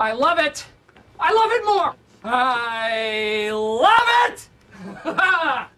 I love it. I love it more. I love it.